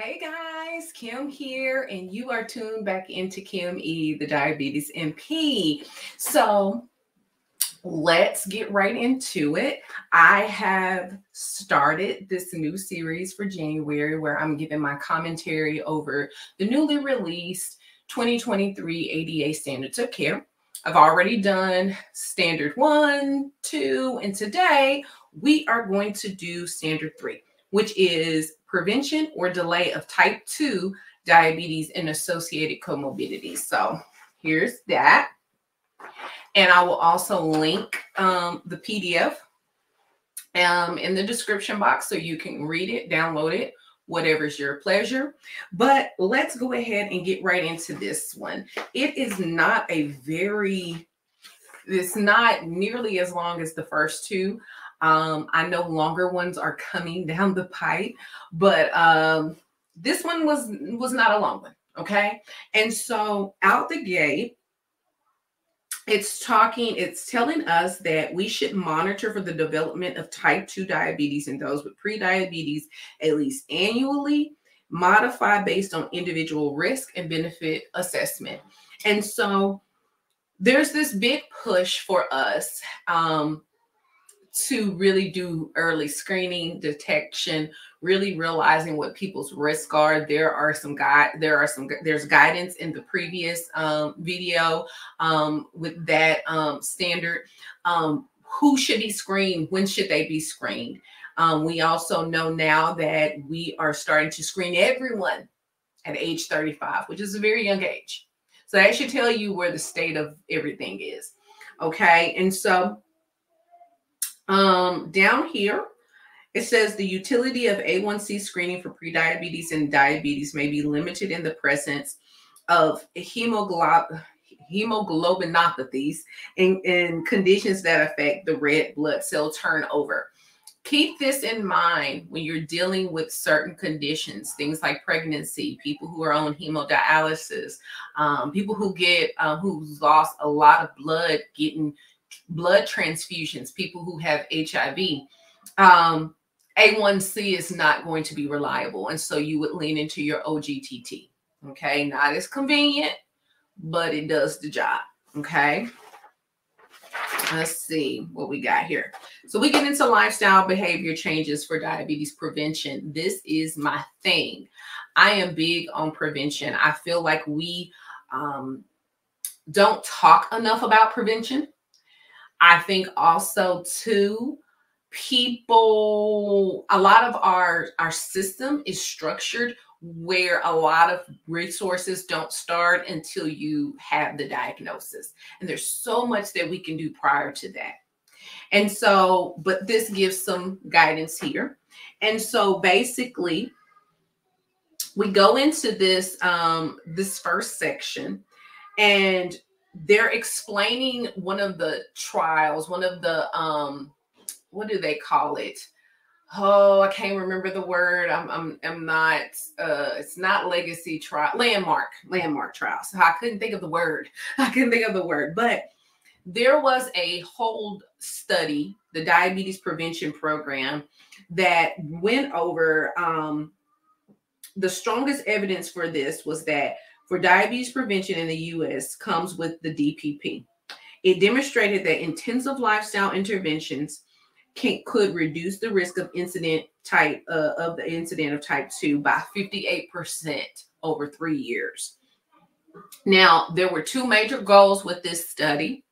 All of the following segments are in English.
Hey guys, Kim here, and you are tuned back into Kim E, the Diabetes NP. So let's get right into it. I have started this new series for January where I'm giving my commentary over the newly released 2023 ADA Standards of Care. I've already done standard one, two, and today we are going to do standard three, which is prevention or delay of type 2 diabetes and associated comorbidities. So here's that. And I will also link um, the PDF um, in the description box so you can read it, download it, whatever's your pleasure. But let's go ahead and get right into this one. It is not a very, it's not nearly as long as the first two. Um, I know longer ones are coming down the pipe, but um, this one was was not a long one. Okay, and so out the gate, it's talking, it's telling us that we should monitor for the development of type 2 diabetes in those with pre-diabetes at least annually, modify based on individual risk and benefit assessment. And so there's this big push for us um, to really do early screening detection really realizing what people's risks are. There are some guide there are some there's guidance in the previous um, video um, with that um, standard. Um, who should be screened? When should they be screened? Um, we also know now that we are starting to screen everyone at age 35 which is a very young age. So that should tell you where the state of everything is okay? And so um, down here, it says the utility of A1C screening for prediabetes and diabetes may be limited in the presence of hemoglobin hemoglobinopathies and, in conditions that affect the red blood cell turnover. Keep this in mind when you're dealing with certain conditions, things like pregnancy, people who are on hemodialysis, um, people who get um, who's lost a lot of blood getting blood transfusions, people who have HIV, um, A1C is not going to be reliable. And so you would lean into your OGTT. Okay. Not as convenient, but it does the job. Okay. Let's see what we got here. So we get into lifestyle behavior changes for diabetes prevention. This is my thing. I am big on prevention. I feel like we um, don't talk enough about prevention. I think also too, people, a lot of our our system is structured where a lot of resources don't start until you have the diagnosis. And there's so much that we can do prior to that. And so, but this gives some guidance here. And so basically, we go into this um this first section and they're explaining one of the trials, one of the um, what do they call it? Oh, I can't remember the word. I'm I'm I'm not uh it's not legacy trial, landmark, landmark trial. So I couldn't think of the word. I couldn't think of the word, but there was a whole study, the diabetes prevention program, that went over um the strongest evidence for this was that for diabetes prevention in the US comes with the DPP. It demonstrated that intensive lifestyle interventions can, could reduce the risk of incident type uh, of the incident of type 2 by 58% over 3 years. Now, there were two major goals with this study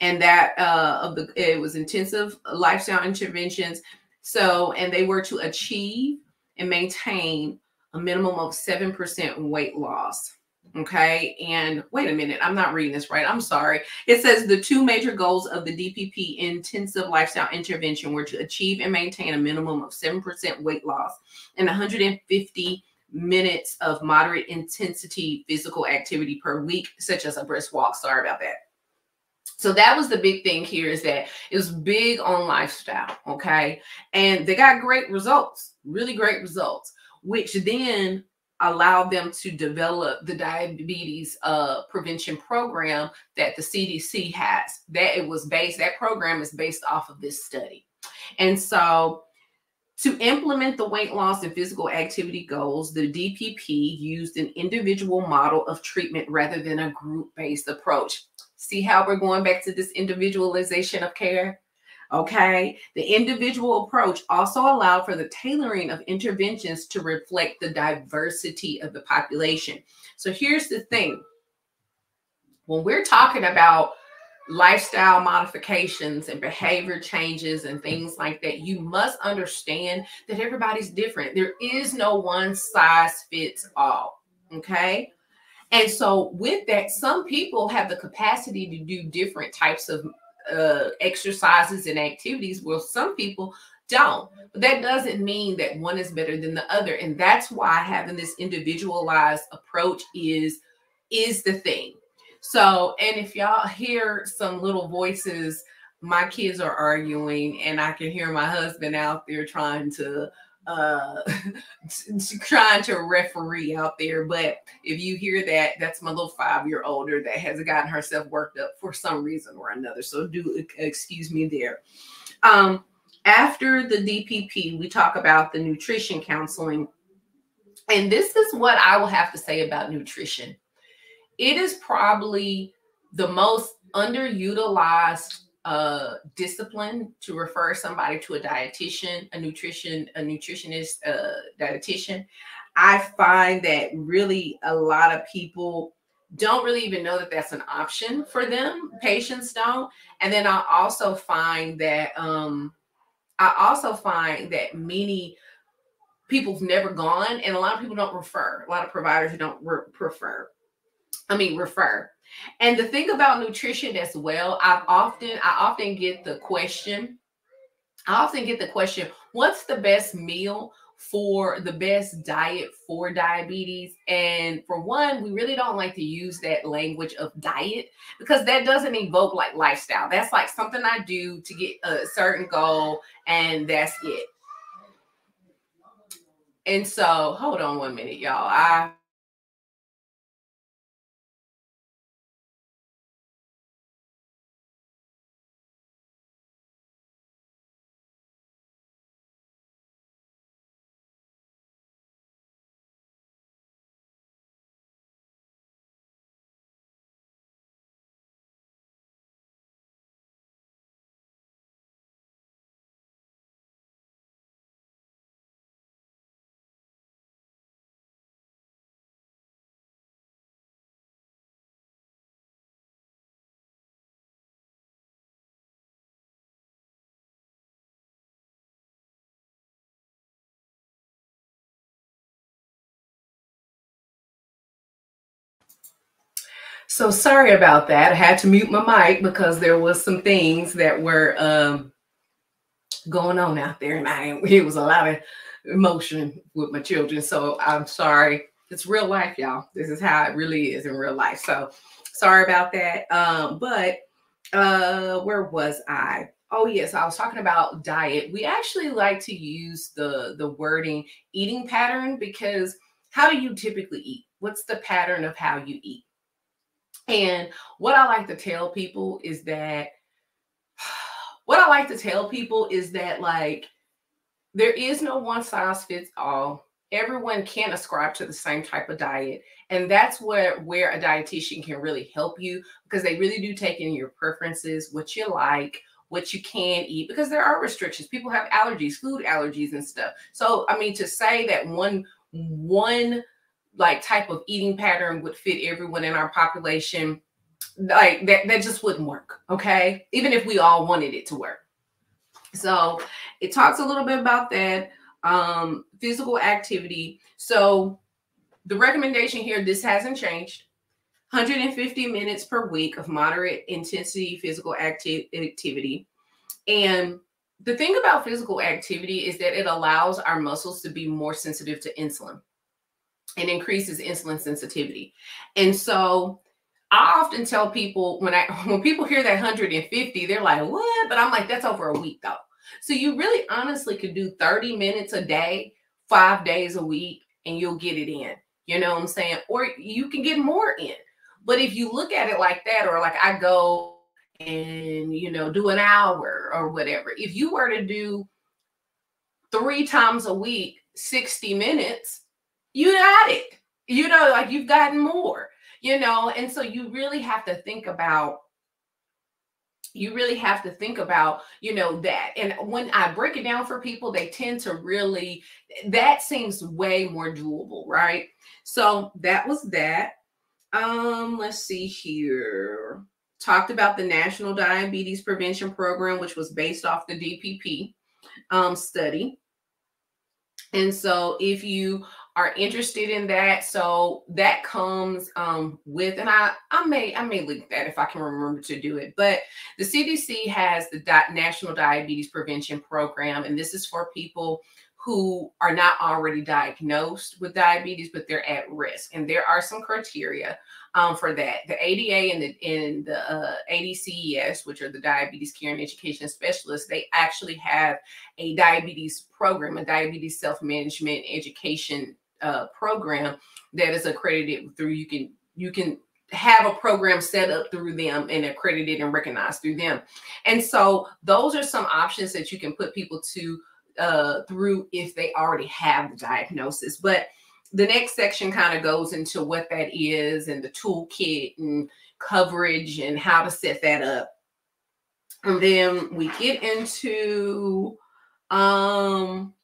and that uh, of the it was intensive lifestyle interventions. So, and they were to achieve and maintain a minimum of 7% weight loss. Okay. And wait a minute, I'm not reading this right. I'm sorry. It says the two major goals of the DPP intensive lifestyle intervention were to achieve and maintain a minimum of 7% weight loss and 150 minutes of moderate intensity physical activity per week, such as a brisk walk. Sorry about that. So that was the big thing here is that it was big on lifestyle. Okay. And they got great results, really great results, which then allowed them to develop the diabetes uh, prevention program that the CDC has. That it was based, that program is based off of this study. And so To implement the weight loss and physical activity goals, the DPP used an individual model of treatment rather than a group based approach. See how we're going back to this individualization of care? Okay. The individual approach also allowed for the tailoring of interventions to reflect the diversity of the population. So here's the thing when we're talking about lifestyle modifications and behavior changes and things like that, you must understand that everybody's different. There is no one size fits all. Okay. And so, with that, some people have the capacity to do different types of uh, exercises and activities, Well, some people don't. But that doesn't mean that one is better than the other. And that's why having this individualized approach is is the thing. So, and if y'all hear some little voices, my kids are arguing, and I can hear my husband out there trying to uh trying to referee out there but if you hear that that's my little five year older that has gotten herself worked up for some reason or another so do excuse me there. Um after the dpp we talk about the nutrition counseling and this is what i will have to say about nutrition. It is probably the most underutilized uh, discipline to refer somebody to a dietitian, a nutrition, a nutritionist, a dietitian. I find that really a lot of people don't really even know that that's an option for them. Patients don't. And then I also find that um, I also find that many people've never gone, and a lot of people don't refer. A lot of providers don't re- prefer. I mean, refer. And the thing about nutrition as well, I've often, I often get the question, I often get the question, what's the best meal for the best diet for diabetes? And for one, we really don't like to use that language of diet because that doesn't evoke like lifestyle. That's like something I do to get a certain goal, and that's it. And so, hold on one minute, y'all. I So sorry about that. I had to mute my mic because there was some things that were um, going on out there, and I it was a lot of emotion with my children. So I'm sorry. It's real life, y'all. This is how it really is in real life. So sorry about that. Um, but uh, where was I? Oh yes, I was talking about diet. We actually like to use the the wording eating pattern because how do you typically eat? What's the pattern of how you eat? And what I like to tell people is that what I like to tell people is that like there is no one size fits all. Everyone can't ascribe to the same type of diet. And that's where where a dietitian can really help you because they really do take in your preferences, what you like, what you can eat because there are restrictions. People have allergies, food allergies and stuff. So I mean to say that one one like type of eating pattern would fit everyone in our population like that that just wouldn't work okay? Even if we all wanted it to work. So it talks a little bit about that um physical activity. So the recommendation here this hasn't changed. 150 minutes per week of moderate intensity physical acti- activity. And the thing about physical activity is that it allows our muscles to be more sensitive to insulin and increases insulin sensitivity. And so I often tell people when I when people hear that 150, they're like, what? But I'm like, that's over a week though. So you really honestly could do 30 minutes a day, five days a week, and you'll get it in. You know what I'm saying? Or you can get more in. But if you look at it like that, or like I go and you know do an hour or whatever, if you were to do three times a week, 60 minutes, you got it. You know, like you've gotten more, you know, and so you really have to think about you really have to think about you know that and when i break it down for people they tend to really that seems way more doable right? So that was that. Um let's see here. Talked about the national diabetes prevention program which was based off the dpp um, study. And so if you are interested in that, so that comes um, with, and I I may I may link that if I can remember to do it. But the CDC has the Di- National Diabetes Prevention Program, and this is for people who are not already diagnosed with diabetes, but they're at risk. And there are some criteria um, for that. The ADA and the, and the uh, ADCES, which are the Diabetes Care and Education Specialists, they actually have a diabetes program, a diabetes self-management education uh, program that is accredited through, you can, you can have a program set up through them and accredited and recognized through them. And so those are some options that you can put people to uh, through if they already have the diagnosis. But the next section kind of goes into what that is and the toolkit and coverage and how to set that up. And then we get into um,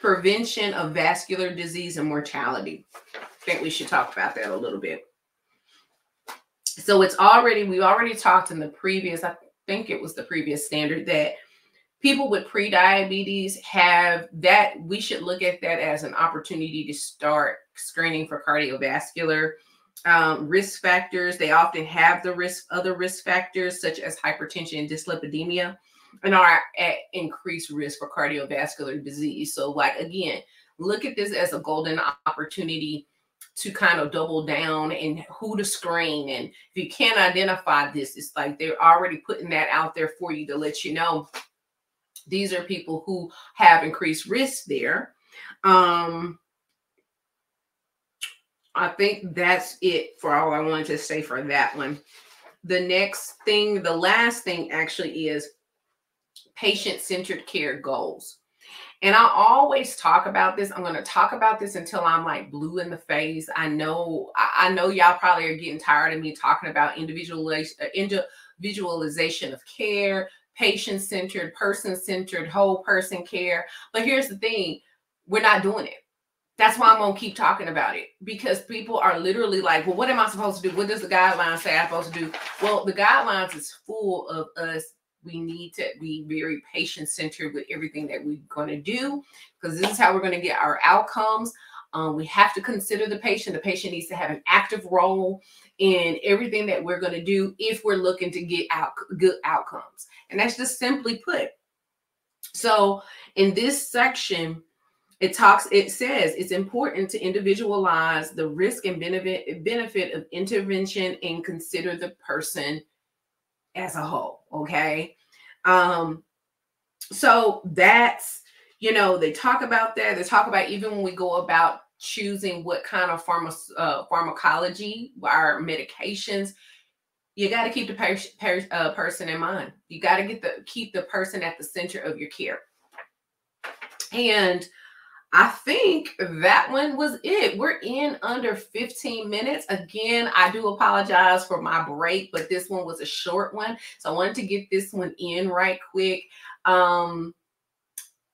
prevention of vascular disease and mortality. I think we should talk about that a little bit. So it's already, we already talked in the previous, I think it was the previous standard that people with pre-diabetes have that we should look at that as an opportunity to start screening for cardiovascular um, risk factors they often have the risk other risk factors such as hypertension and dyslipidemia and are at increased risk for cardiovascular disease so like again look at this as a golden opportunity to kind of double down and who to screen and if you can't identify this it's like they're already putting that out there for you to let you know these are people who have increased risk there. Um, I think that's it for all I wanted to say for that one. The next thing, the last thing actually is patient centered care goals. And I always talk about this. I'm going to talk about this until I'm like blue in the face. I know, I, know y'all probably are getting tired of me talking about individualization, uh, individualization of care, patient centered, person centered, whole person care. But here's the thing we're not doing it. That's why I'm going to keep talking about it because people are literally like, well, what am I supposed to do? What does the guidelines say I'm supposed to do? Well, the guidelines is full of us. We need to be very patient centered with everything that we're going to do because this is how we're going to get our outcomes. Um, we have to consider the patient. The patient needs to have an active role in everything that we're going to do if we're looking to get out good outcomes. And that's just simply put. So in this section, it talks, it says it's important to individualize the risk and benefit benefit of intervention and consider the person as a whole. Okay. Um, so that's you know, they talk about that. They talk about even when we go about choosing what kind of pharma, uh, pharmacology, our medications, you got to keep the per- per- uh, person in mind. You got to get the keep the person at the center of your care. And I think that one was it. We're in under 15 minutes. Again, I do apologize for my break, but this one was a short one. So I wanted to get this one in right quick. Um,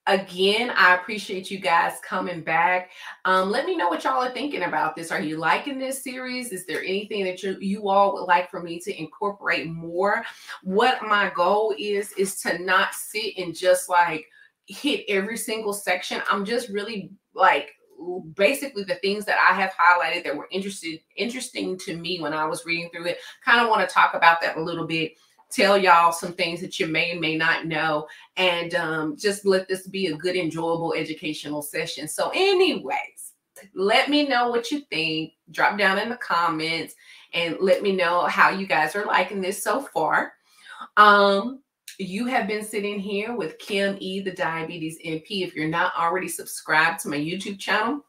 again i appreciate you guys coming back um, let me know what y'all are thinking about this are you liking this series is there anything that you, you all would like for me to incorporate more what my goal is is to not sit and just like hit every single section. I'm just really like basically the things that I have highlighted that were interested interesting to me when I was reading through it. Kind of want to talk about that a little bit tell y'all some things that you may may not know and um, just let this be a good enjoyable educational session. So anyways let me know what you think. Drop down in the comments and let me know how you guys are liking this so far. Um you have been sitting here with kim e the diabetes np if you're not already subscribed to my youtube channel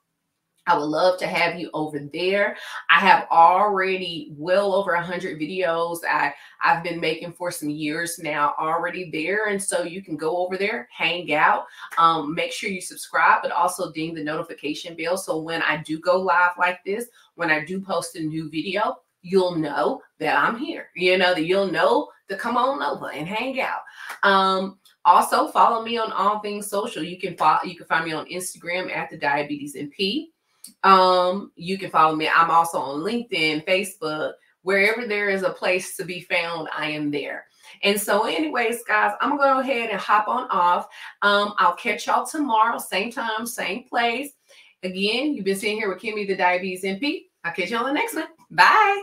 I would love to have you over there. I have already well over 100 videos I, I've been making for some years now already there. And so you can go over there, hang out, um, make sure you subscribe, but also ding the notification bell. So when I do go live like this, when I do post a new video, you'll know that I'm here. You know, that you'll know to come on over and hang out. Um, also follow me on all things social. You can follow, you can find me on Instagram at the diabetes NP. Um, you can follow me. I'm also on LinkedIn, Facebook, wherever there is a place to be found, I am there. And so, anyways, guys, I'm gonna go ahead and hop on off. Um, I'll catch y'all tomorrow, same time, same place. Again, you've been sitting here with Kimmy, the Diabetes NP. I'll catch you on the next one. Bye.